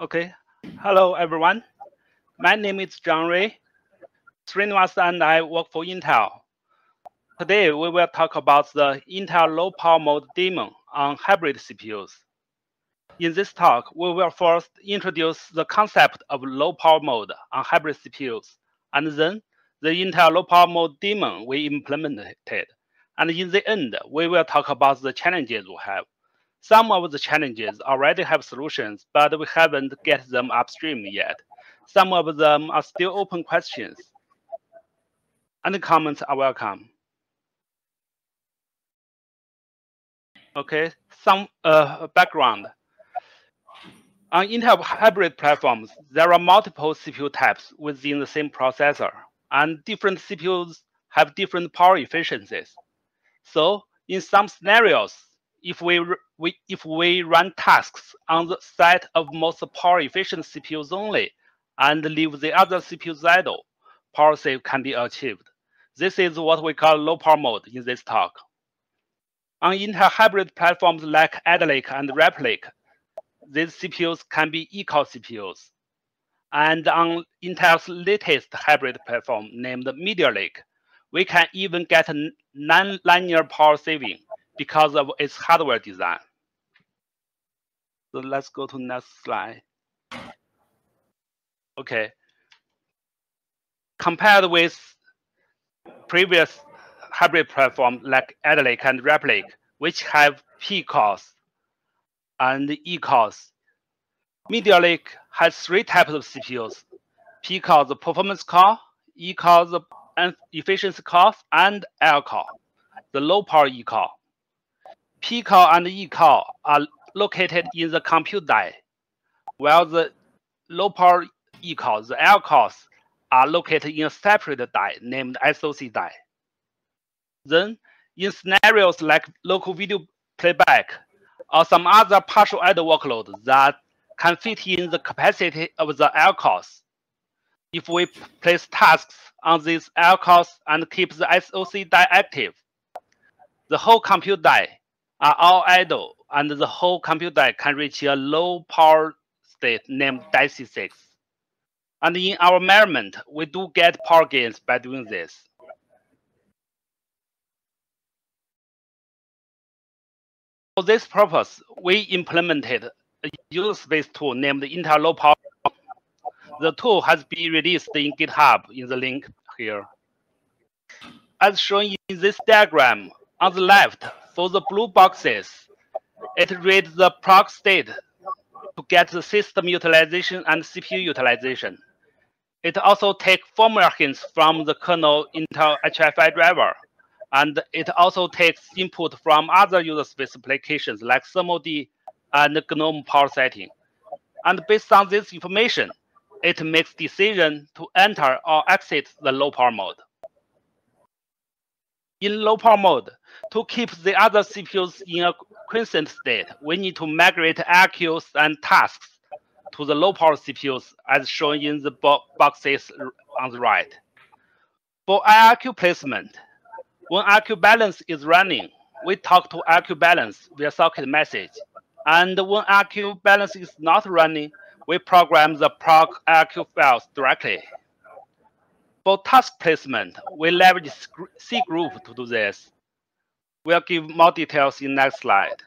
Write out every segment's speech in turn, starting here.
Okay. Hello, everyone. My name is Zhang Rui. Srinivas and I work for Intel. Today, we will talk about the Intel low power mode daemon on hybrid CPUs. In this talk, we will first introduce the concept of low power mode on hybrid CPUs, and then the Intel low power mode daemon we implemented. And in the end, we will talk about the challenges we have. Some of the challenges already have solutions, but we haven't get them upstream yet. Some of them are still open questions. Any comments are welcome. Okay, some uh, background. On Intel hybrid platforms, there are multiple CPU types within the same processor, and different CPUs have different power efficiencies. So in some scenarios, if we, we, if we run tasks on the set of most power efficient CPUs only and leave the other CPUs idle, power save can be achieved. This is what we call low power mode in this talk. On Intel hybrid platforms like Alder Lake and Lake, these CPUs can be eCore CPUs. And on Intel's latest hybrid platform named Meteor Lake, we can even get non-linear power saving because of its hardware design. So let's go to next slide. Okay. Compared with previous hybrid platform like Alder Lake and Raptor Lake, which have P cores and E cores, Meteor Lake has three types of CPUs. P core, the performance core, E core, the efficiency core, and L core, the low power E core. P core and E core are located in the compute die, while the low power E core, the L cores, are located in a separate die named SOC die. Then, in scenarios like local video playback or some other partial idle workload that can fit in the capacity of the L cores, if we place tasks on these L cores and keep the SOC die active, the whole compute die are all idle, and the whole compute can reach a low power state named DC6. And in our measurement, we do get power gains by doing this. For this purpose, we implemented a user space tool named Intel Low Power. The tool has been released in GitHub in the link here. As shown in this diagram, on the left, for the blue boxes, it reads the proc stat to get the system utilization and CPU utilization. It also takes firmware hints from the kernel Intel HFI driver. And it also takes input from other user space applications like ThermalD and GNOME power setting. And based on this information, it makes decision to enter or exit the low power mode. In low power mode, to keep the other CPUs in a quiescent state, we need to migrate IRQs and tasks to the low power CPUs as shown in the bo boxes on the right. For IRQ placement, when IRQ balance is running, we talk to IRQ balance via socket message. And when IRQ balance is not running, we program the proc IRQ files directly. For task placement, we leverage C group to do this. We'll give more details in next slide.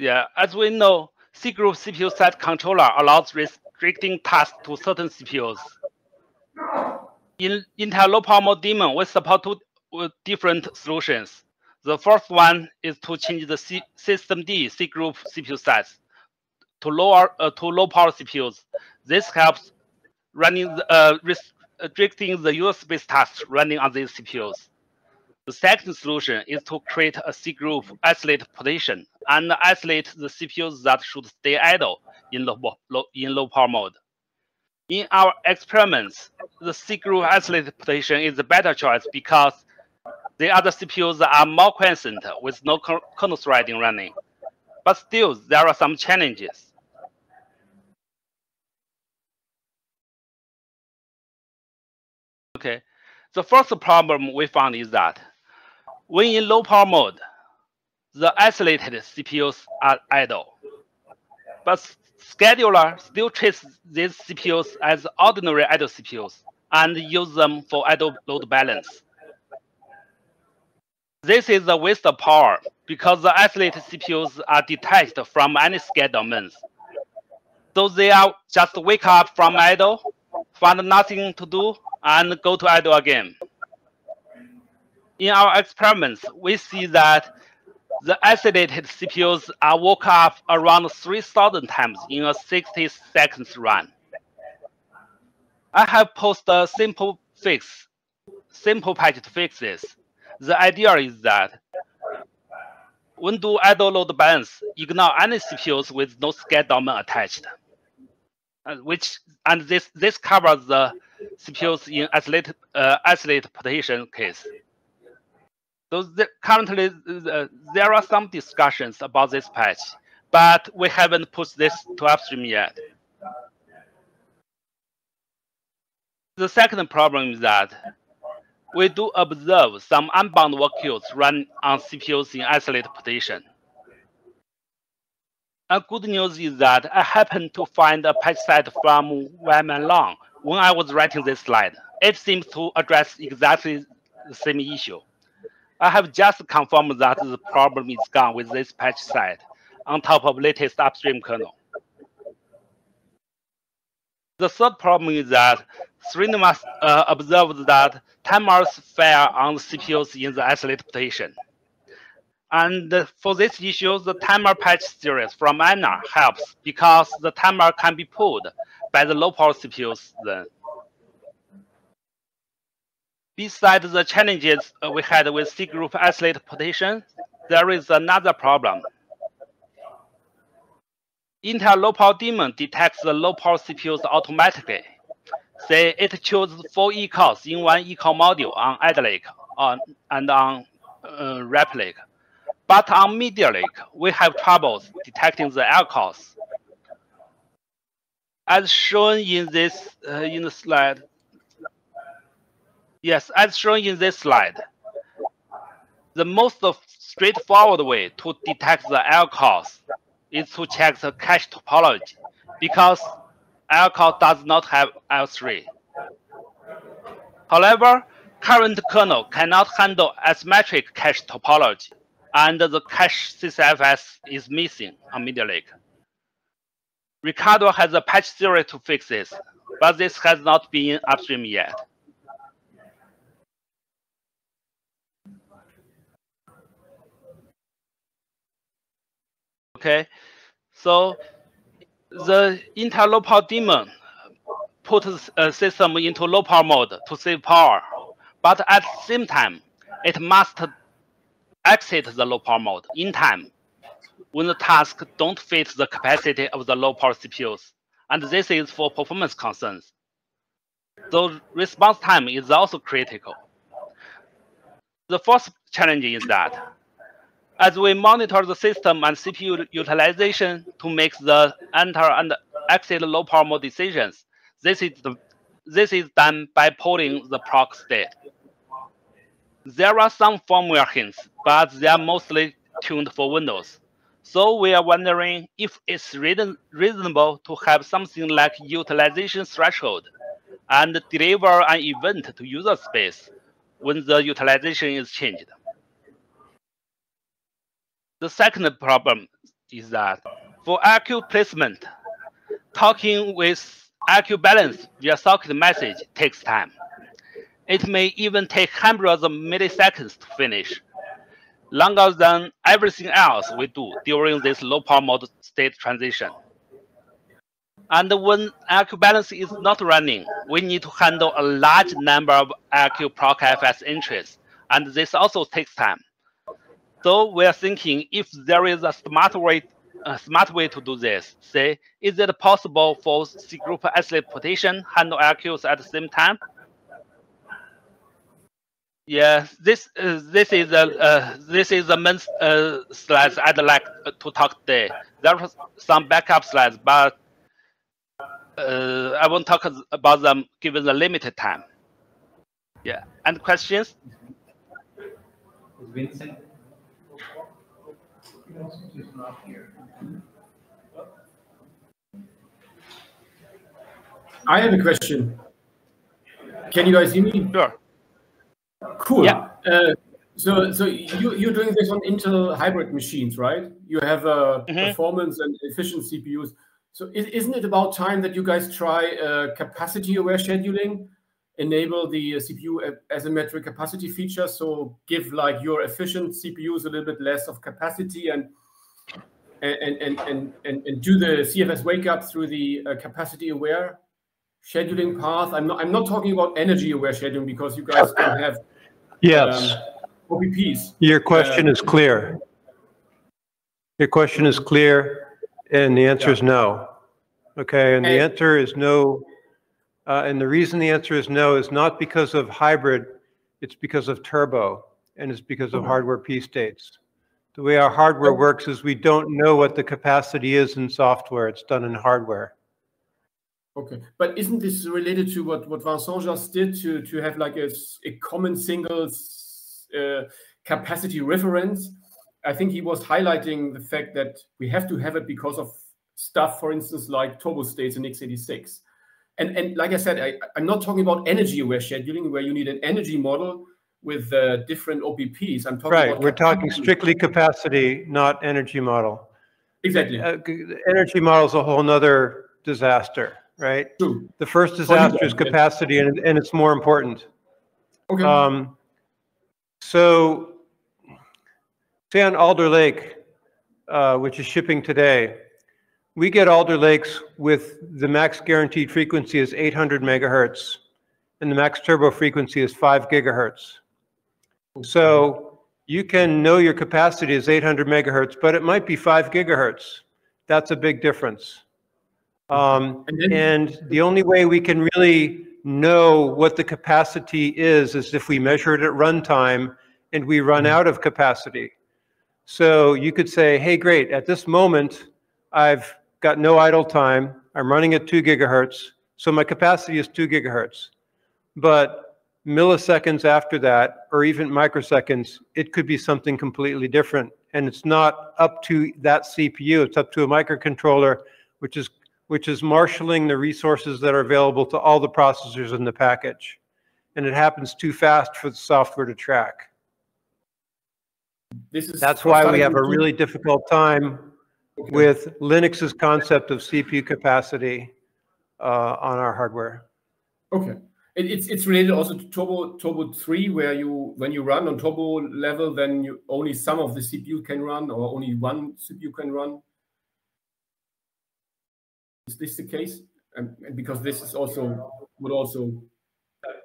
Yeah, as we know, C group CPU set controller allows restricting tasks to certain CPUs. In Intel low power mode daemon, we support two different solutions. The first one is to change the C system D C group CPU sets to lower uh, to low power CPUs. This helps running the, uh, restricting the user space tasks running on these CPUs. The second solution is to create a C group isolate partition and isolate the CPUs that should stay idle in low, low, in low power mode. In our experiments, the C group isolate partition is the better choice because the other CPUs are more quiescent with no kernel threading running. But still, there are some challenges. Okay, the first problem we found is that When in low power mode, the isolated CPUs are idle. But scheduler still treats these CPUs as ordinary idle CPUs and use them for idle load balance. This is a waste of power because the isolated CPUs are detached from any sched domains. So they are just wake up from idle, find nothing to do, and go to idle again. In our experiments, we see that the isolated CPUs are woke up around 3,000 times in a 60 seconds run. I have posted a simple fix, simple patch to fix this. The idea is that when do idle load balance, ignore any CPUs with no sched domain attached. Uh, which and this this covers the CPUs in isolated uh, isolated partition case. So the, currently uh, there are some discussions about this patch, but we haven't pushed this to upstream yet. The second problem is that we do observe some unbound work queues run on CPUs in isolated partition. And good news is that I happened to find a patch set from Waiman Long when I was writing this slide. It seems to address exactly the same issue. I have just confirmed that the problem is gone with this patch set on top of latest upstream kernel. The third problem is that Srinivas uh, observed that timers fail on CPUs in the isolated partition. And for this issue, the timer patch series from Anna helps because the timer can be pulled by the low power CPUs then. Besides the challenges we had with C group isolated partition, there is another problem. Intel low power daemon detects the low power CPUs automatically. Say it chooses four E-cores in one E-core module on Alder on, and on uh, Lake. But on Meteor Lake, we have troubles detecting the L-cores. As shown in this uh, in the slide, yes, as shown in this slide, the most straightforward way to detect the L-cores is to check the cache topology because L-core does not have L3. However, current kernel cannot handle asymmetric cache topology, and the cache sysfs is missing on Meteor Lake. Ricardo has a patch theory to fix this, but this has not been upstream yet. Okay, so the power daemon put a system into power mode to save power, but at the same time, it must exit the low power mode in time when the task don't fit the capacity of the low power CPUs, and this is for performance concerns. So response time is also critical. The fourth challenge is that as we monitor the system and CPU utilization to make the enter and exit low power mode decisions, this is, the, this is done by polling the proc stat. There are some firmware hints, but they are mostly tuned for Windows. So we are wondering if it's reason, reasonable to have something like utilization threshold and deliver an event to user space when the utilization is changed. The second problem is that for IRQ placement, talking with IRQ balance via socket message takes time. It may even take hundreds of milliseconds to finish, longer than everything else we do during this low power mode state transition. And when IRQ balance is not running, we need to handle a large number of IRQ procfs entries, and this also takes time. So we are thinking if there is a smart way, a smart way to do this. Say, is it possible for C group isolate partition handle IRQs at the same time? Yeah, this uh, this is a uh, this is the main uh, slides I'd like to talk today. There are some backup slides, but uh, I won't talk about them given the limited time. Yeah, and questions? Vincent? I have a question. Can you guys hear me? Sure. Cool. Yeah. Uh, so, so you, you're doing this on Intel hybrid machines, right? You have uh, Mhm. performance and efficient CPUs. So, is, isn't it about time that you guys try uh, capacity-aware scheduling, enable the uh, CPU a- asymmetric capacity feature, so give like your efficient CPUs a little bit less of capacity and and and and and, and do the CFS wake up through the uh, capacity-aware scheduling path? I'm not I'm not talking about energy-aware scheduling because you guys don't have Yes, um, OPPs. your question is clear. Your question is clear, and the answer is no. Okay, and the answer is no. uh, And the reason the answer is no is not because of hybrid, it's because of turbo, and it's because of hardware P states. The way our hardware works is we don't know what the capacity is in software, it's done in hardware. Okay, but isn't this related to what, what Vincent just did to, to have like a, a common single uh, capacity reference? I think he was highlighting the fact that we have to have it because of stuff, for instance, like turbo states in x86. And, and like I said, I, I'm not talking about energy aware scheduling where you need an energy model with uh, different OPPs. I'm talking Right, about we're talking strictly capacity, not energy model. Exactly. Uh, Energy model is a whole nother disaster, right? True. The first disaster is capacity, and, and it's more important. Okay. Um, so, say on Alder Lake, uh, which is shipping today, we get Alder Lakes with the max guaranteed frequency is 800 megahertz, and the max turbo frequency is 5 gigahertz. So you can know your capacity is 800 megahertz, but it might be 5 gigahertz. That's a big difference. Um, And and the only way we can really know what the capacity is is if we measure it at runtime and we run out of capacity. So you could say, hey, great, at this moment, I've got no idle time. I'm running at two gigahertz. So my capacity is two gigahertz. But milliseconds after that, or even microseconds, it could be something completely different. And it's not up to that CPU, it's up to a microcontroller, which is which is marshaling the resources that are available to all the processors in the package. And it happens too fast for the software to track. this is That's why we have a really difficult time Okay. with Linux's concept of CPU capacity uh, on our hardware. Okay. It, it's it's related also to Turbo Turbo 3, where you when you run on Turbo level, then you only some of the CPU can run, or only one CPU can run. Is this the case? And, because this is also would also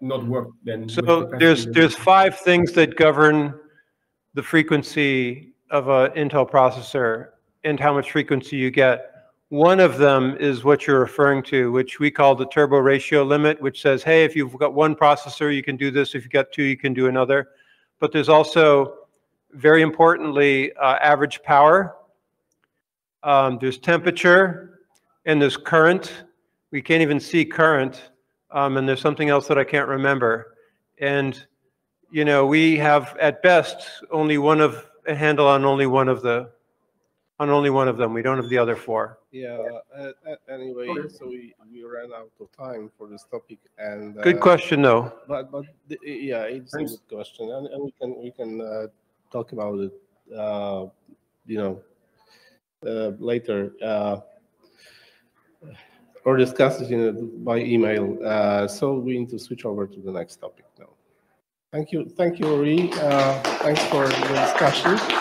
not work then. So there's there's five things that govern the frequency of a Intel processor and how much frequency you get. One of them is what you're referring to, which we call the turbo ratio limit, which says, hey, if you've got one processor, you can do this. If you've got two, you can do another. But there's also, very importantly, uh, average power. Um, there's temperature and there's current. We can't even see current. Um, and there's something else that I can't remember. And, you know, we have at best only one of, a handle on only one of the, on only one of them. We don't have the other four. Yeah, uh, uh, anyway, so we, we ran out of time for this topic and. Good uh, question, though. But, but, the- yeah, it's a good question and, and we can, we can, uh, talk about it, uh, you know, uh, later, uh, or discuss it in, by email. Uh, so we need to switch over to the next topic now. Thank you, thank you, Ori. Uh, thanks for the discussion.